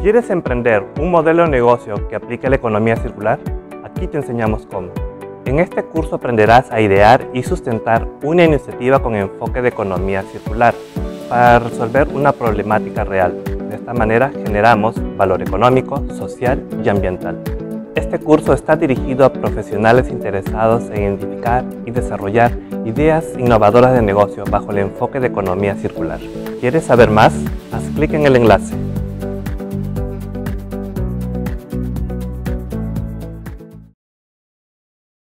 ¿Quieres emprender un modelo de negocio que aplique la economía circular? Aquí te enseñamos cómo. En este curso aprenderás a idear y sustentar una iniciativa con enfoque de economía circular para resolver una problemática real. De esta manera generamos valor económico, social y ambiental. Este curso está dirigido a profesionales interesados en identificar y desarrollar ideas innovadoras de negocio bajo el enfoque de economía circular. ¿Quieres saber más? Haz clic en el enlace.